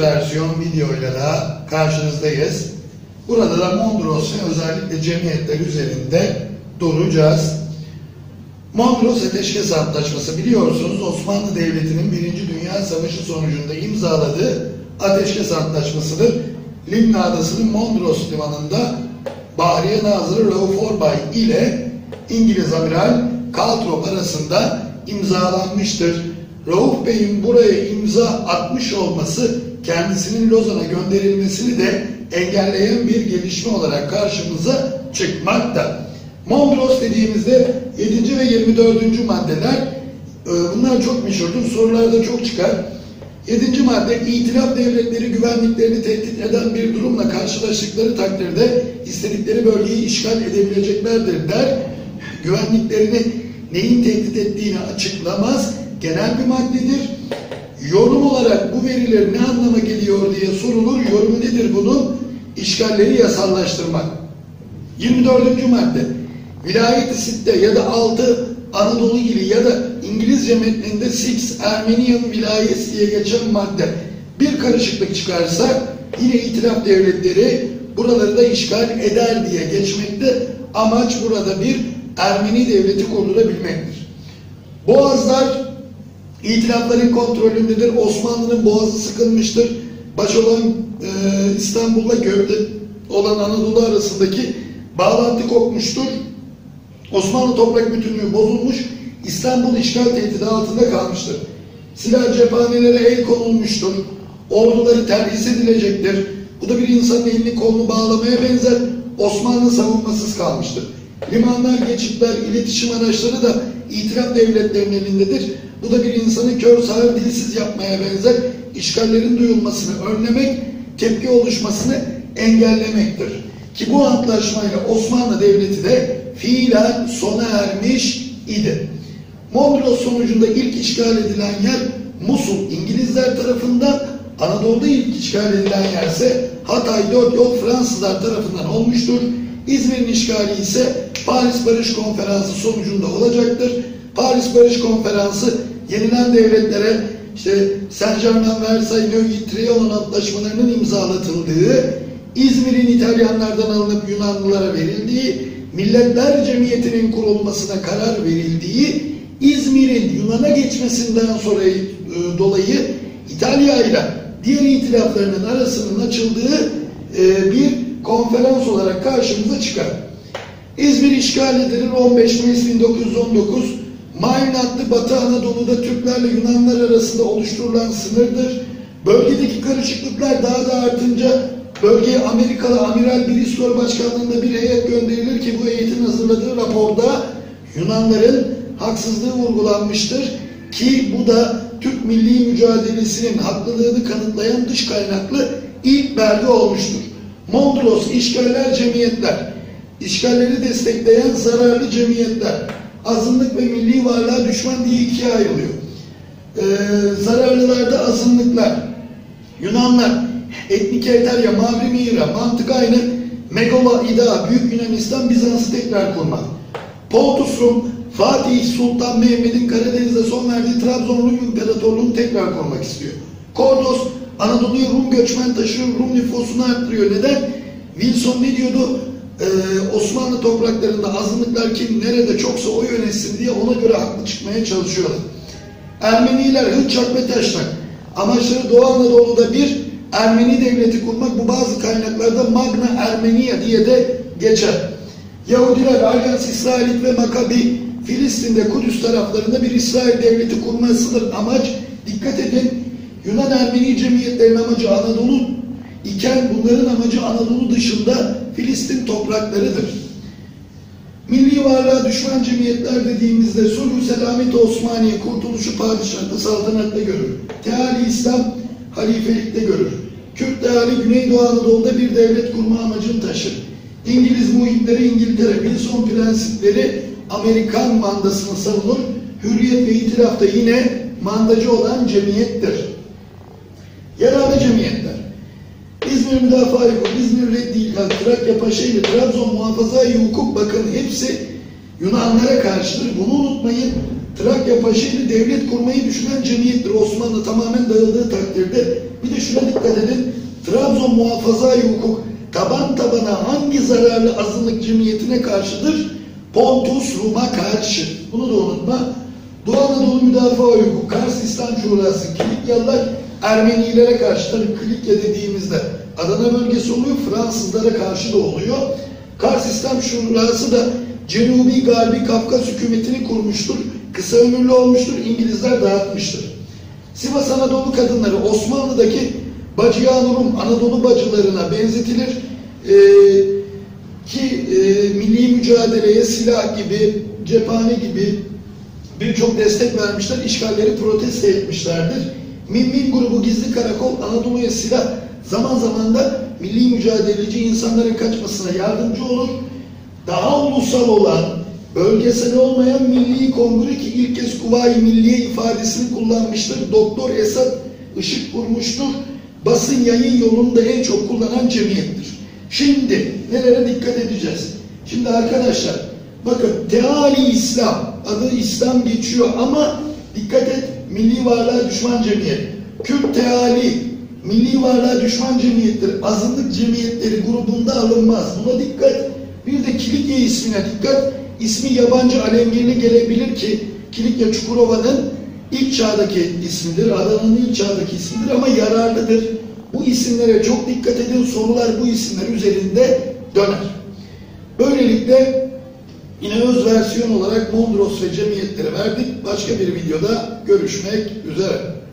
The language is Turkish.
versiyon videoyla da karşınızdayız. Burada da Mondros ve özellikle cemiyetler üzerinde duracağız. Mondros Ateşkes Antlaşması biliyorsunuz Osmanlı Devleti'nin Birinci Dünya Savaşı sonucunda imzaladığı Ateşkes Antlaşması'dır. Limna Adası'nın Mondros limanında Bahriye Nazırı Rauf Orbay ile İngiliz Amiral Calthrop arasında imzalanmıştır. Rauf Bey'in buraya imza atmış olması kendisinin Lozan'a gönderilmesini de engelleyen bir gelişme olarak karşımıza çıkmakta. Mondros dediğimizde 7. ve 24. maddeler e, bunlar çok meşhurdur. Sorularda çok çıkar. 7. madde itilaf devletleri güvenliklerini tehdit eden bir durumla karşılaştıkları takdirde istedikleri bölgeyi işgal edebileceklerdir der. Güvenliklerini neyin tehdit ettiğini açıklamaz. Genel bir maddedir. Yorum olarak bu veriler ne anlama geliyor diye sorulur. Yorumu nedir bunun? İşgalleri yasallaştırmak. 24. madde. Vilayet-i Sitte ya da 6 Anadolu ili ya da İngilizce metninde Six Ermenian Vilayet diye geçen madde. Bir karışıklık çıkarsa yine itilaf devletleri buraları da işgal eder diye geçmekte. Amaç burada bir Ermeni devleti kurdurabilmektir. Boğazlar itilafların kontrolündedir. Osmanlı'nın boğazı sıkılmıştır. Baş olan e, İstanbul'la gövde olan Anadolu arasındaki bağlantı kopmuştur. Osmanlı toprak bütünlüğü bozulmuş, İstanbul işgal tehdidi altında kalmıştır. Silah cephanelere el konulmuştur. Orduları terhis edilecektir. Bu da bir insanın elini kolunu bağlamaya benzer. Osmanlı savunmasız kalmıştır. Limanlar, geçitler, iletişim araçları da itiraf devletlerinin elindedir. Bu da bir insanı kör sağır dilsiz yapmaya benzer. İşgallerin duyulmasını önlemek, tepki oluşmasını engellemektir. Ki bu antlaşmayla Osmanlı Devleti de fiilen sona ermiş idi. Mondros sonucunda ilk işgal edilen yer Musul İngilizler tarafından, Anadolu'da ilk işgal edilen yerse Hatay dört yol Fransızlar tarafından olmuştur. İzmir'in işgali ise Paris Barış Konferansı sonucunda olacaktır. Paris Barış Konferansı yenilen devletlere işte Saint Germain Versailles Trianon antlaşmalarının imzalatıldığı, İzmir'in İtalyanlardan alınıp Yunanlılara verildiği, Milletler Cemiyeti'nin kurulmasına karar verildiği, İzmir'in Yunan'a geçmesinden sonra e, dolayı İtalya ile diğer itilaflarının arasının açıldığı e, bir konferans olarak karşımıza çıkar. İzmir işgal edilir 15 Mayıs 1919. Mayn adlı Batı Anadolu'da Türklerle Yunanlar arasında oluşturulan sınırdır. Bölgedeki karışıklıklar daha da artınca bölgeye Amerikalı Amiral Bristol Başkanlığında bir heyet gönderilir ki bu heyetin hazırladığı raporda Yunanların haksızlığı vurgulanmıştır ki bu da Türk milli mücadelesinin haklılığını kanıtlayan dış kaynaklı ilk belge olmuştur. Mondros işgaller cemiyetler, işgalleri destekleyen zararlı cemiyetler, azınlık ve milli varlığa düşman diye ikiye ayrılıyor. Ee, zararlılarda azınlıklar, Yunanlar, etnik Eterya, Mavri Mira, mantık aynı, Megala İda, Büyük Yunanistan, Bizans'ı tekrar kurmak. Pontus Fatih Sultan Mehmet'in Karadeniz'de son verdiği Trabzon Rum İmparatorluğunu tekrar kurmak istiyor. Kordos, Anadolu'yu Rum göçmen taşıyor, Rum nüfusunu arttırıyor. Neden? Wilson ne diyordu? Ee, Osmanlı topraklarında azınlıklar kim nerede çoksa o yönetsin diye ona göre haklı çıkmaya çalışıyorlar. Ermeniler Hıçak ve Taşnak. Amaçları Doğu Anadolu'da bir Ermeni devleti kurmak. Bu bazı kaynaklarda Magna Ermenia diye de geçer. Yahudiler Alyans İsrailit ve Makabi Filistin'de Kudüs taraflarında bir İsrail devleti kurmasıdır amaç. Dikkat edin Yunan Ermeni cemiyetlerinin amacı Anadolu iken bunların amacı Anadolu dışında Filistin topraklarıdır. Milli varlığa düşman cemiyetler dediğimizde sulh selamet Osmaniye kurtuluşu padişahlı saltanatta görür. Teali İslam halifelikte görür. Kürt teali Güneydoğu Anadolu'da bir devlet kurma amacını taşır. İngiliz muhitleri İngiltere, Wilson prensipleri Amerikan mandasını savunur. Hürriyet ve itilaf da yine mandacı olan cemiyettir. Yararlı cemiyetler. İzmir İlhan, Trakya Paşa Trabzon Muhafaza-i Hukuk bakın hepsi Yunanlara karşıdır. Bunu unutmayın. Trakya Paşa'yı devlet kurmayı düşünen cemiyettir. Osmanlı tamamen dağıldığı takdirde. Bir de şuna dikkat edin. Trabzon muhafaza hukuk taban tabana hangi zararlı azınlık cemiyetine karşıdır? Pontus Rum'a karşı. Bunu da unutma. Doğu Anadolu Müdafaa Hukuk, Kars İslam Şurası, Kilikyalılar Ermenilere karşı tabii Kilikya dediğimizde Adana bölgesi oluyor, Fransızlara karşı da oluyor. Kars İslam Şurası da Cenubi Garbi Kafkas hükümetini kurmuştur. Kısa ömürlü olmuştur, İngilizler dağıtmıştır. Sivas Anadolu kadınları Osmanlı'daki Bacıyan Rum Anadolu bacılarına benzetilir. Ee, ki e, milli mücadeleye silah gibi, cephane gibi birçok destek vermişler, işgalleri protesto etmişlerdir. Minmin grubu Gizli Anadolu'ya silah zaman zaman da milli mücadeleci insanların kaçmasına yardımcı olur. Daha ulusal olan, bölgesel olmayan milli kongre ki ilk kez Kuvayi Milliye ifadesini kullanmıştır. Doktor Esat ışık vurmuştur. Basın yayın yolunu da en çok kullanan cemiyettir. Şimdi nelere dikkat edeceğiz? Şimdi arkadaşlar bakın Teali İslam adı İslam geçiyor ama dikkat et milli varlığa düşman cemiyet. Kürt Teali milli varlığa düşman cemiyettir. Azınlık cemiyetleri grubunda alınmaz. Buna dikkat. Bir de Kilikya ismine dikkat. İsmi yabancı alemlerine gelebilir ki Kilikya Çukurova'nın ilk çağdaki ismidir. Adana'nın ilk çağdaki ismidir ama yararlıdır. Bu isimlere çok dikkat edin. Sorular bu isimler üzerinde döner. Böylelikle yine öz versiyon olarak Mondros ve cemiyetleri verdik. Başka bir videoda görüşmek üzere.